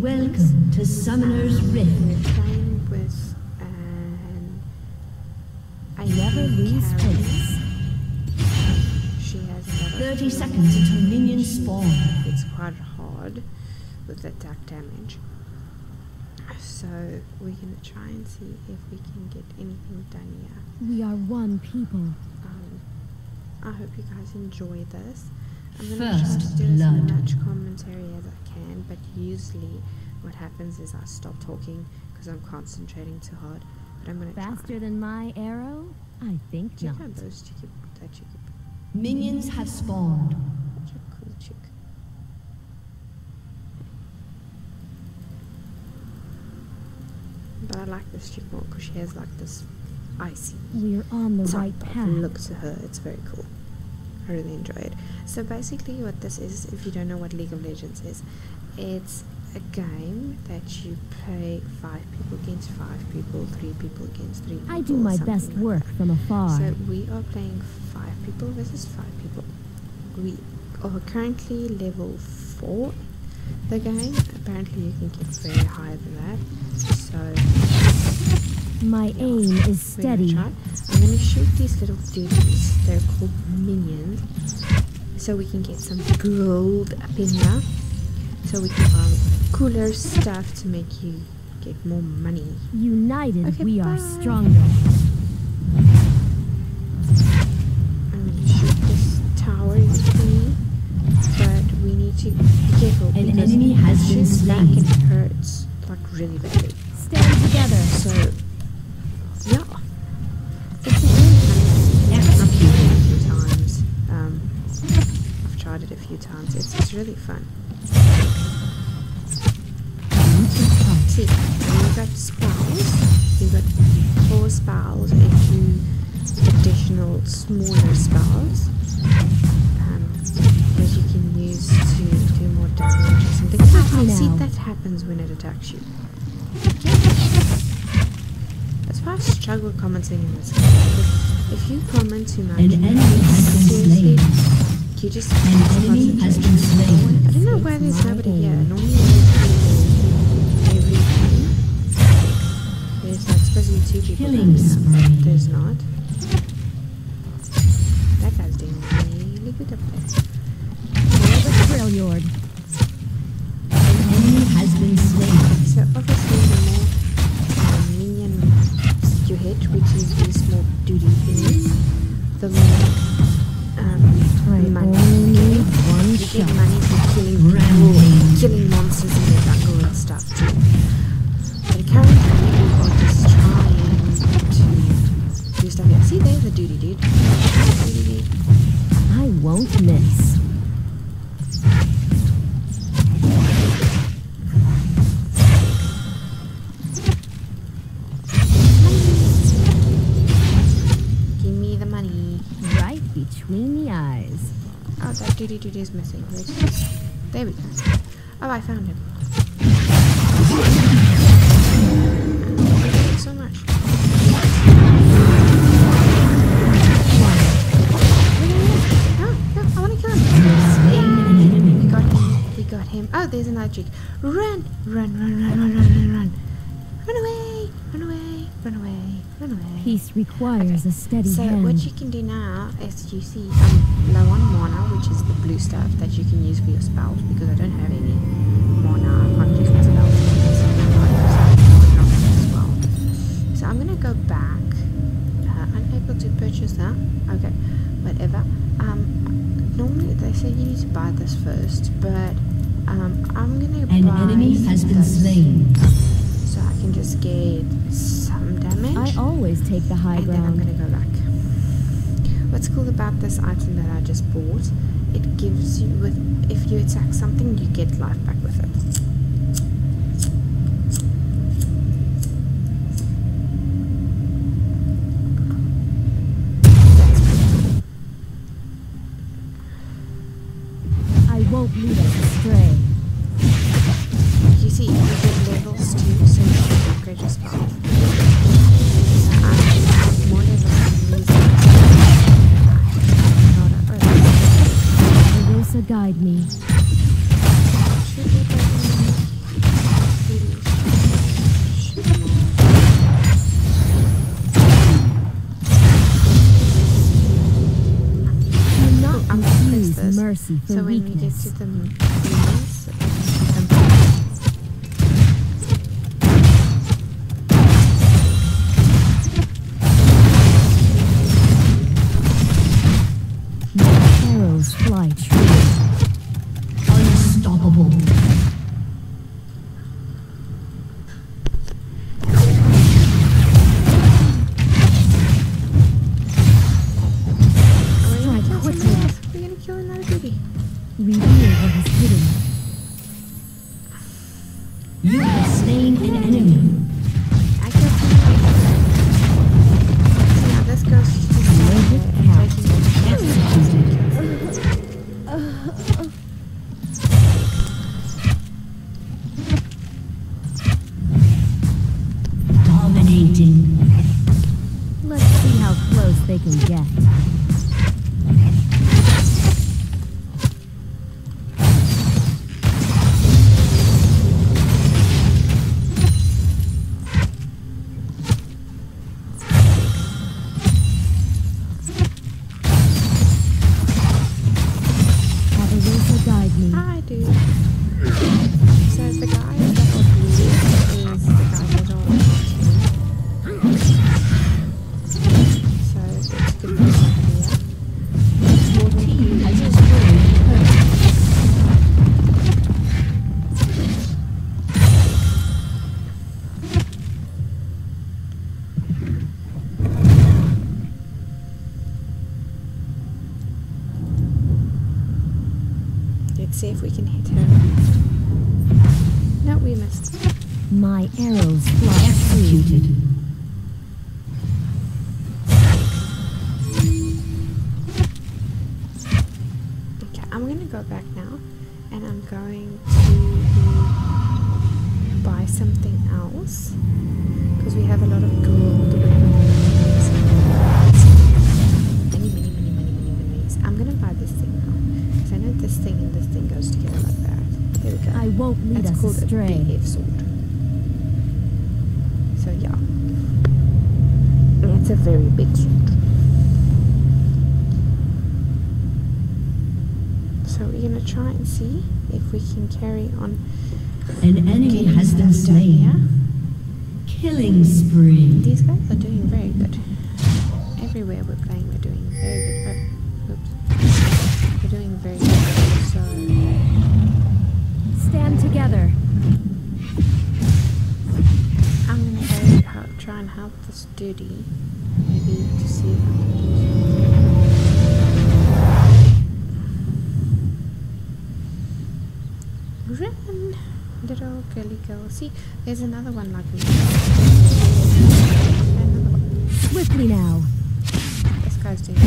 Welcome to Summoner's Rift. We're playing with an I Never lose carry. face. She has a 30 seconds until minions spawn. It's quite hard with attack damage. So we're gonna try and see if we can get anything done here. We are one people. Um, I hope you guys enjoy this. I'm gonna try First to do as blood. much commentary as I can, but usually what happens is I stop talking because I'm concentrating too hard. But I'm gonna Faster than my arrow? I think try. not. Check out those cheeky, that cheeky, Minions have spawned. such a cool chick. But I like this chick more because she has like this icy We're on the right path. look to her. It's very cool. I really enjoy it. So basically, what this is, if you don't know what League of Legends is, it's a game that you play five people against five people, three people against three people. I do my best like work that. from afar. So we are playing five people versus five people. We are currently level four. The game apparently you can get very higher than that. So my aim is steady. I'm gonna shoot these little dudes. They're called minions. So we can get some gold up in here. So we can buy cooler stuff to make you get more money. United, Okay, we are stronger. I'm gonna shoot this tower thingy. But we need to be careful An because enemy has been slain. and it hurts like really badly. Stand together. So Tried it a few times. It's, it's really fun. See, you've got spells. You've got four spells and two additional smaller spells um, that you can use to do more damage or something. Ah, see, that happens when it attacks you. That's why I struggle commenting in this game. If, you comment too much, An enemy has seriously, you just An enemy has been slain. I don't know why there's nobody here. Normally there's every time. There's like supposed to be two people Killing down here, there's not. That guy's doing really good up there. Dude is missing. There we go. Oh, I found him. Oh, him. We got him. Him. Oh, there's another. Run, run, run, run, run, run, run, run. Run run away, run away, run away. Peace requires a steady So hand. what you can do now is you see I'm low on mana, which is the blue stuff that you can use for your spells because I don't have any mana. I can't use my spells. So I'm gonna use mana well. So I'm gonna go back. Uh, unable to purchase that. Okay, whatever. Um, normally they say you need to buy this first, but um, I'm gonna An buy enemy has been slain. so I can just get damage I always take the high and then I'm ground. gonna go back. What's cool about this item that I just bought, it gives you with if you attack something you get life back with it. That's pretty cool. I won't lead us astray. You see, you get levels too, so you can upgrade your spell. Levels than these Not a- Avarosa, guide me. not I'm gonna fix confuse this. mercy for So when we get to the knees, Let's see if we can hit her. No, we missed. My arrows fly. Executed. Okay, I'm gonna go back now and I'm going to buy something else I won't lead That's us called a astray. Sword. So yeah, it's a very big sword. So we're gonna try and see if we can carry on. An enemy has been here. slain. Killing hmm. spree. These guys are doing very good. Everywhere we're playing, we're doing very good. Oh, oops. We're doing very good. So Stand together. I'm gonna go help, try and help this duty. Maybe to see if I can do something. Run, little girly girl. See, there's another one like me. Another one. Swiftly now. This guy's doing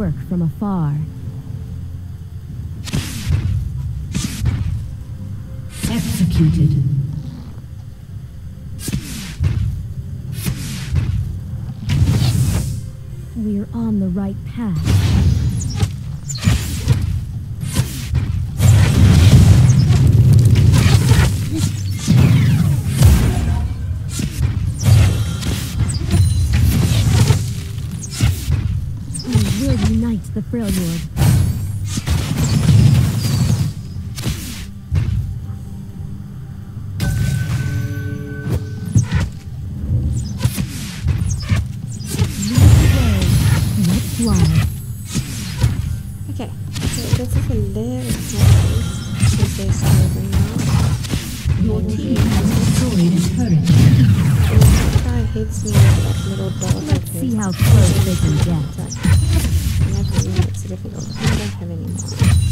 work from afar. Executed. We're on the right path. Okay, so this is a little small because there's seven now. Your team has destroyed a turret. This guy hits me with that little dot. Let's see how close they can get. Exactly. And that really makes it difficult. I don't have any more.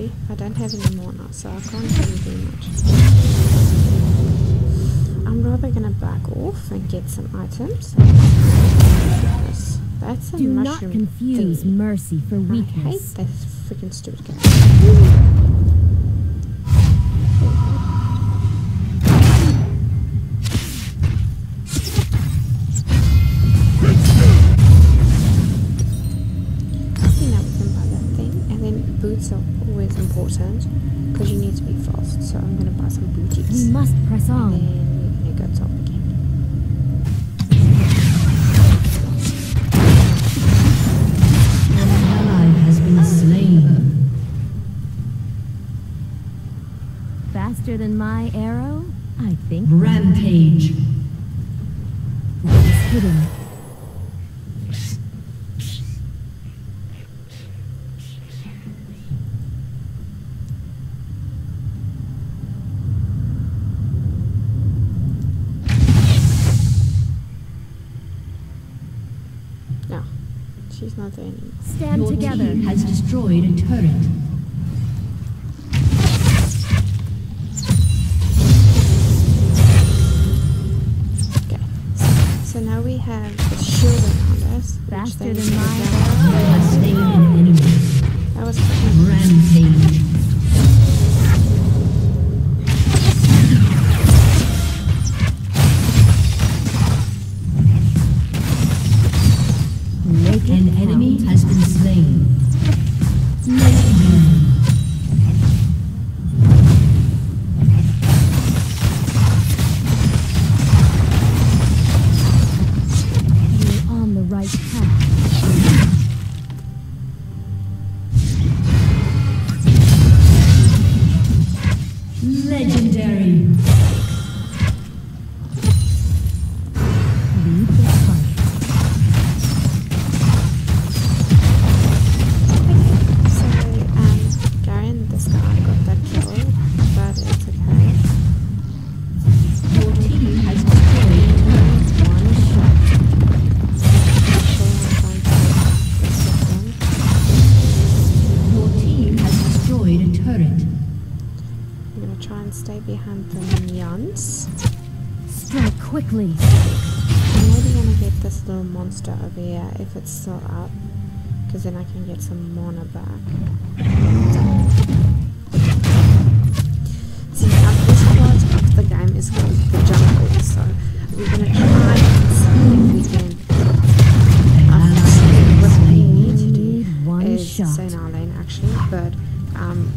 See? I don't have any more now, so I can't really do much. I'm rather gonna back off and get some items. That's a Do not confuse mercy for I hate weakness. this freaking stupid guy. So I'm gonna buy some booties. We must press And on. then we're gonna top again. An ally has been slain. Faster than my arrow? I think. Rampage. Not there anymore. Stand Your together. team has destroyed a turret. Okay. So, so now we have a shield around us. which Faster then than my it's still up, because then I can get some mana back. See, now this part of the game is called the jungle, so we're gonna try and see if we can. An ally see has been what we need to do one is shot. stay in our lane actually, but um,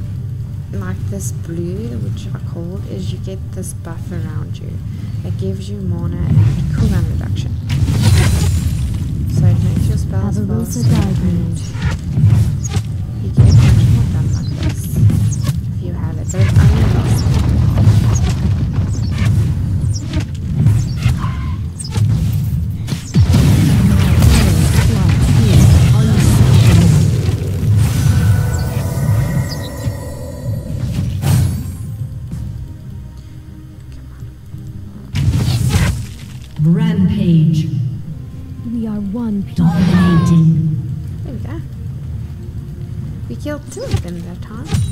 like this blue, which I called, is you get this buff around you. It gives you mana and cooldown reduction. Have a first Rosa Two of them that time.